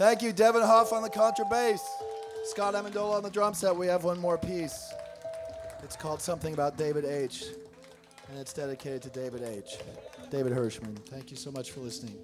Thank you, Devin Hoff on the contrabass. Scott Amendola on the drum set. We have one more piece. It's called Something About David H. And it's dedicated to David H. David Hirschman. Thank you so much for listening.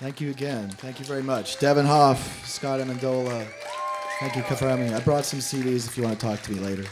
Thank you again. Thank you very much. Devin Hoff, Scott Amendola. Thank you me. I brought some CDs if you want to talk to me later.